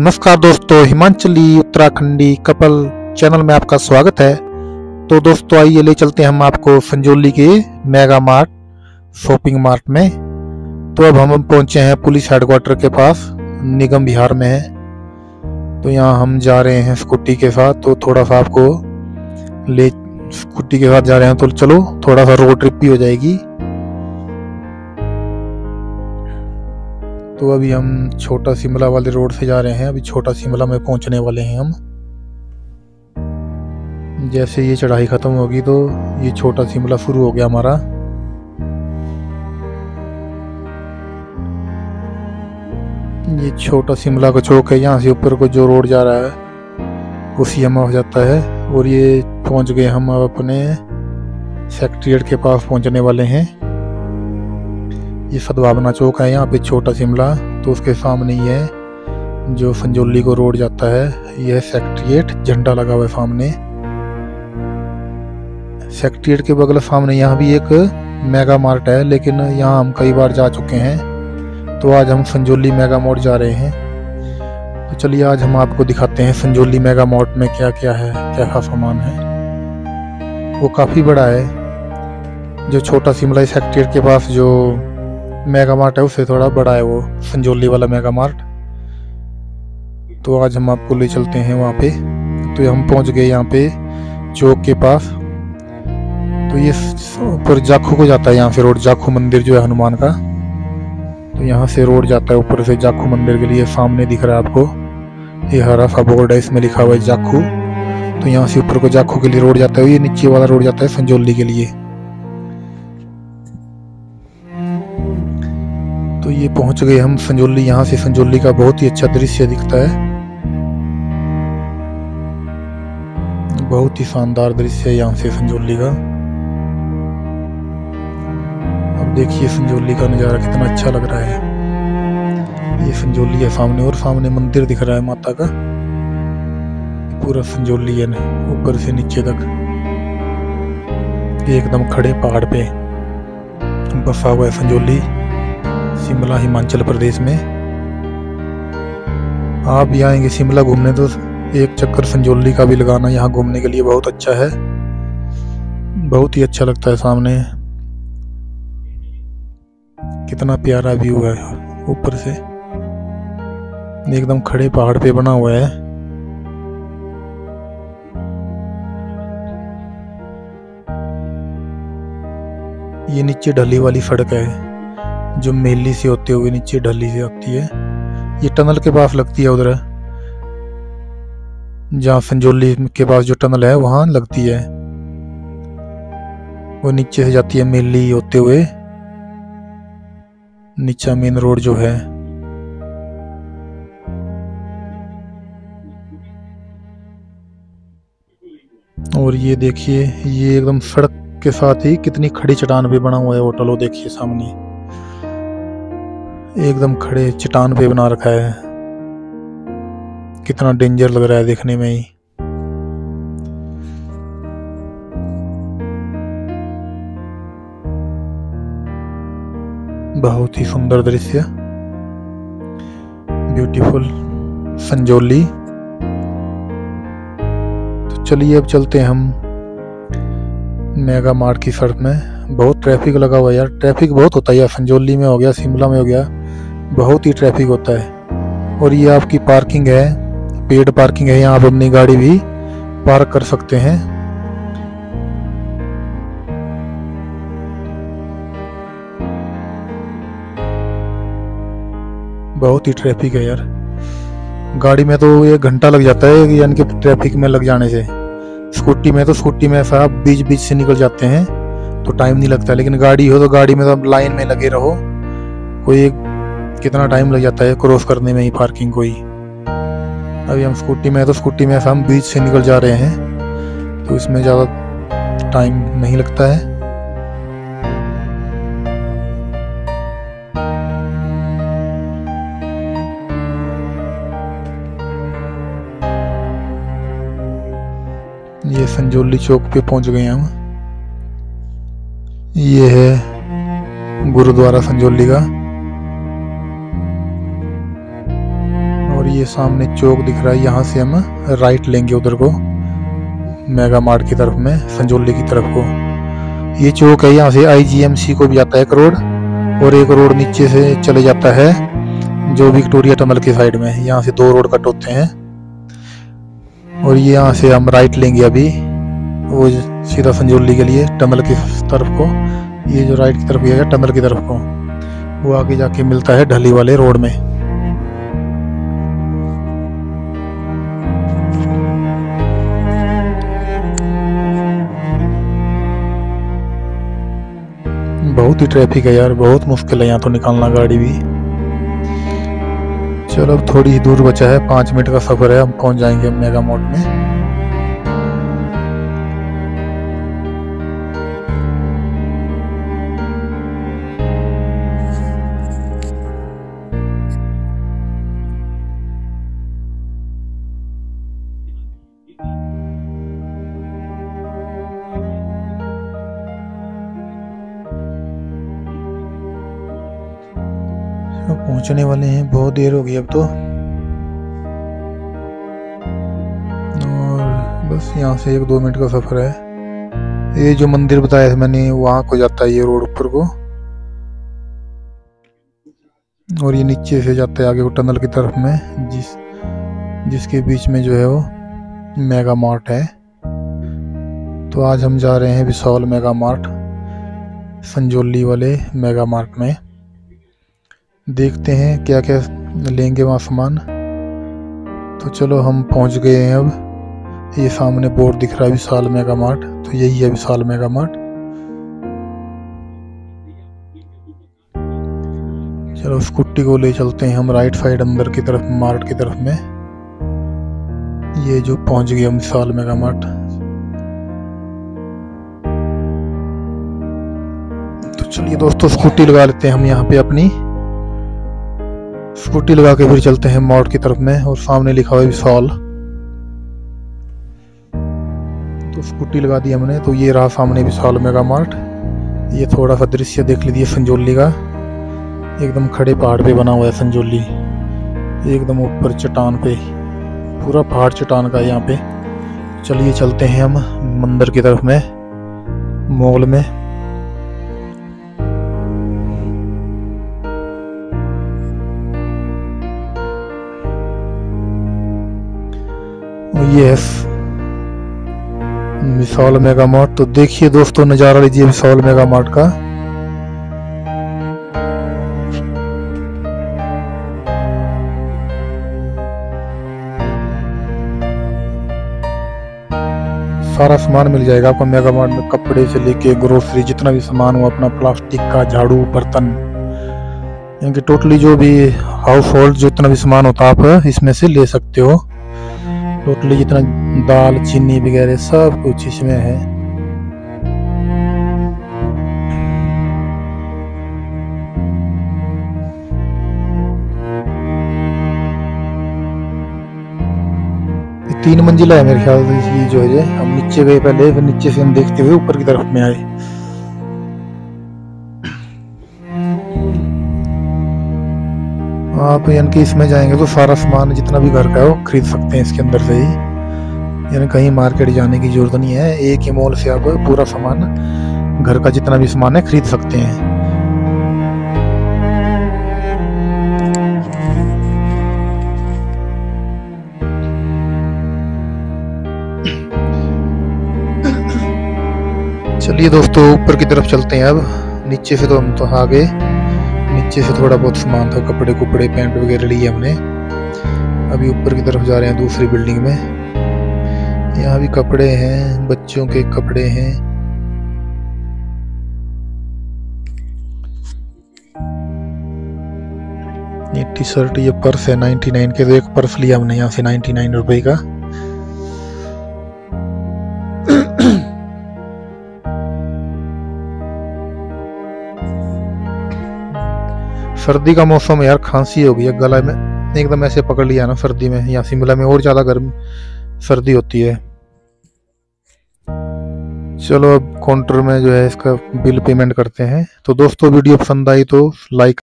नमस्कार दोस्तों, Himachali Uttarakhandi couple channel में आपका स्वागत है। तो दोस्तों, आइए ले चलते हैं हम आपको संजोली के मेगा मार्ट, शॉपिंग मार्ट में। तो अब हम पहुँचे हैं पुलिस हेडक्वार्टर के पास, निगम बिहार में है। तो यहाँ हम जा रहे हैं स्कूटी के साथ तो थोड़ा सा आपको ले, स्कूटी के साथ जा रहे हैं तो चलो, थोड़ा सा रोड ट्रिप भी हो जाएगी। तो अभी हम छोटा शिमला वाले रोड से जा रहे हैं। अभी छोटा शिमला में पहुँचने वाले हैं हम। जैसे ये चढ़ाई खत्म होगी तो ये छोटा शिमला शुरू हो गया हमारा। ये छोटा शिमला का चौक है। यहाँ से ऊपर को जो रोड जा रहा है, उसी हम हो जाता है। और ये पहुँच गए हम अब अपने सेक्रेटरीट के पास पहुँचने वाले हैं। ये सद्भावना चौक है, यहाँ पे छोटा शिमला तो उसके सामने ही है, जो संजोली को रोड जाता है, यह सेक्ट्रिएट झंडा लगा हुआ है सामने। सेक्ट्रिएट के बगल सामने यहाँ भी एक मेगा मार्ट है, लेकिन यहाँ हम कई बार जा चुके हैं तो आज हम संजोली मेगा मार्ट जा रहे हैं। तो चलिए आज हम आपको दिखाते हैं संजोली मेगा मार्ट में क्या क्या है क्या क्या सामान है। वो काफ़ी बड़ा है, जो छोटा शिमला सेक्रेटरीट के पास जो मेगा मार्ट है उससे थोड़ा बड़ा है वो, संजोली वाला मेगा मार्ट तो आज हम आपको ले चलते हैं वहाँ पे। तो हम पहुँच गए यहाँ पे, चौक के पास। तो ये ऊपर जाखू को जाता है यहाँ से रोड, जाखू मंदिर जो है हनुमान का। तो यहाँ से रोड जाता है ऊपर से जाखू मंदिर के लिए, सामने दिख रहा है आपको। ये हरा सा बोर्ड है, इसमें लिखा हुआ है जाखू। तो यहाँ से ऊपर को जाखू के लिए रोड जाता है ये नीचे वाला रोड जाता है संजोली के लिए। तो ये पहुँच गए हम संजोली। यहाँ से संजोली का बहुत ही अच्छा दृश्य दिखता है। बहुत ही शानदार दृश्य है यहाँ से संजोली का। अब देखिए संजोली का नज़ारा कितना अच्छा लग रहा है। ये संजोली है सामने और सामने मंदिर दिख रहा है माता का। पूरा संजोली है ऊपर से नीचे तक। एकदम खड़े पहाड़ पे बसा हुआ है संजोली। शिमला, हिमाचल प्रदेश में। आप भी आएँगे शिमला घूमने तो एक चक्कर संजोली का भी लगाना यहाँ घूमने के लिए बहुत अच्छा है। बहुत ही अच्छा लगता है सामने। कितना प्यारा व्यू है ऊपर से। एकदम खड़े पहाड़ पे बना हुआ है। ये नीचे ढली वाली सड़क है। जो मेली से होते हुए नीचे ढली से आती है। ये टनल के पास लगती है उधर। जहाँ संजोली के पास जो टनल है, वहाँ लगती है। वो नीचे से जाती है मेली होते हुए। नीचा मेन रोड जो है। और ये देखिए, ये एकदम सड़क के साथ ही कितनी खड़ी चट्टान पे बना हुआ है होटल, वो देखिए सामने। एकदम खड़े, चट्टान पे बना रखा है। कितना डेंजर लग रहा है देखने में ही। बहुत ही सुंदर दृश्य। ब्यूटीफुल संजोली। तो चलिए अब चलते हैं हम मेगा मार्ट की सड़क में। बहुत ट्रैफ़िक लगा हुआ है यार। ट्रैफ़िक बहुत होता है यार। संजोली में हो गया, शिमला में हो गया। बहुत ही ट्रैफ़िक होता है। और ये आपकी पार्किंग है पेड पार्किंग है, यहाँ आप अपनी गाड़ी भी पार्क कर सकते हैं। बहुत ही ट्रैफ़िक है यार। गाड़ी में तो एक घंटा लग जाता है, यानी कि ट्रैफ़िक में लग जाने से। स्कूटी में तो स्कूटी में ऐसा बीच बीच से निकल जाते हैं तो टाइम नहीं लगता। लेकिन गाड़ी हो तो गाड़ी में तो लाइन में लगे रहो। कोई कितना टाइम लग जाता है क्रॉस करने में ही पार्किंग को ही। अभी हम स्कूटी में है तो स्कूटी में हम बीच से निकल जा रहे हैं तो इसमें ज़्यादा टाइम नहीं लगता है। ये संजोली चौक पे पहुँच गए हम। ये है गुरुद्वारा संजोली का। ये सामने चौक दिख रहा है। यहाँ से हम राइट लेंगे उधर को, मेगा मार्ट की तरफ़ में, संजोली की तरफ़ को। ये चौक है, यहाँ से आईजीएमसी को भी जाता है एक रोड, और एक रोड नीचे से चले जाता है, जो विक्टोरिया टनल के साइड में। यहाँ से दो रोड कट होते हैं, और ये यहाँ से हम राइट लेंगे अभी, वो सीधा संजोली के लिए, टनल की तरफ़ को। ये जो राइट की तरफ़ गया टनल की तरफ़ को। वो आगे जाके मिलता है ढली वाले रोड में। बहुत ही ट्रैफ़िक है यार, बहुत मुश्किल है यहाँ तो निकालना गाड़ी भी। चलो अब थोड़ी ही दूर बचा है, पाँच मिनट का सफ़र है हम पहुँच जाएँगे मेगा मोड में। पहुँचने वाले हैं, बहुत देर हो गई अब तो। और बस यहाँ से एक दो मिनट का सफ़र है। ये जो मंदिर बताया था मैंने, वहाँ को जाता है ये रोड ऊपर को। और ये नीचे से जाता है आगे को टनल की तरफ़ में, जिस, जिसके बीच में जो है वो मेगा मार्ट है। तो आज हम जा रहे हैं विशाल मेगा मार्ट, संजोली वाले मेगा मार्ट में। देखते हैं क्या क्या लेंगे वहाँ सामान। तो चलो हम पहुँच गए हैं अब। ये सामने बोर्ड दिख रहा है विशाल मेगा मार्ट। तो यही है विशाल मेगा मार्ट। चलो स्कूटी को ले चलते हैं हम राइट साइड अंदर की तरफ़, मार्ट की तरफ़ में। ये जो पहुँच गए हम विशाल मेगा मार्ट। तो चलिए दोस्तों स्कूटी लगा लेते हैं हम यहाँ पे अपनी। स्कूटी लगा के फिर चलते हैं मॉड की तरफ़ में, और सामने लिखा हुआ विशाल। तो स्कूटी लगा दी हमने तो ये रहा सामने विशाल मेगा मार्ट। ये थोड़ा सा दृश्य देख लीजिए संजोली का। एकदम खड़े पहाड़ पे बना हुआ है संजोली। एकदम ऊपर चट्टान पे, पूरा पहाड़ चट्टान का यहाँ पे। चलिए चलते हैं हम मंदिर की तरफ़ में, मॉल में। ये है विशाल मेगा मार्ट तो देखिए दोस्तों नज़ारा लीजिए विशाल मेगा मार्ट का। सारा सामान मिल जाएगा आपको मेगा मार्ट में कपड़े से लेके ग्रोसरी जितना भी सामान हो, अपना प्लास्टिक का झाड़ू, बर्तन, यानी कि टोटली जो भी हाउस होल्ड जितना भी सामान होता है आप इसमें से ले सकते हो। टोटली जितना दाल, चीनी वगैरह सब कुछ इसमें है। तीन मंजिला है मेरे ख्याल से ये जो है हम नीचे गए पहले, फिर नीचे से हम देखते हुए ऊपर की तरफ़ में आए। आप यानी कि इसमें जाएँगे तो सारा सामान जितना भी घर का है वो खरीद सकते हैं इसके अंदर से ही। यानी कहीं मार्केट जाने की ज़रूरत नहीं है। एक ही मॉल से आप पूरा सामान, घर का जितना भी सामान है, खरीद सकते हैं। चलिए दोस्तों, ऊपर की तरफ़ चलते हैं अब। नीचे से तो हम तो आ गए नीचे से थोड़ा बहुत सामान था, कपड़े कुपड़े, पैंट वगैरह लिए हमने। अभी ऊपर की तरफ़ जा रहे हैं दूसरी बिल्डिंग में। यहाँ भी कपड़े हैं, बच्चों के कपड़े हैं। ये टी शर्ट ये पर्स है 99 के तो एक पर्स लिया हमने यहाँ से 99 रुपए का। सर्दी का मौसम यार खांसी हो गई है गला में। एकदम ऐसे पकड़ लिया ना सर्दी में, या शिमला में और ज़्यादा गर्म सर्दी होती है। चलो अब काउंटर में जो है इसका बिल पेमेंट करते हैं। तो दोस्तों, वीडियो पसंद आई तो लाइक